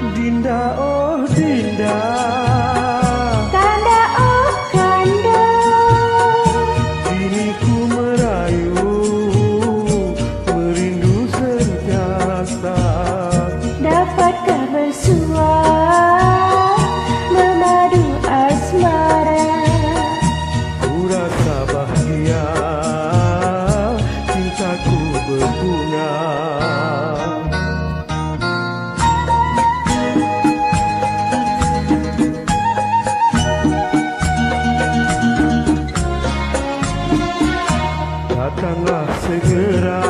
Dinda oh Dinda. Kanda oh Kanda. Kini ku merayu Merindu senjata Dapatkah bersua Memadu asmara? Ku rasa bahagia Cintaku berbeda Katanga Segura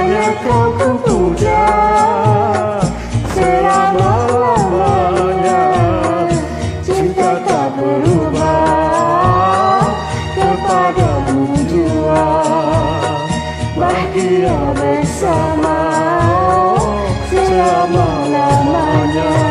hanya kau ku puja selama-lamanya cinta tak berubah kepada kepadamu jua bahagia bersama selama-lamanya